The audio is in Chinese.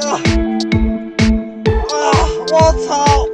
啊。啊我操。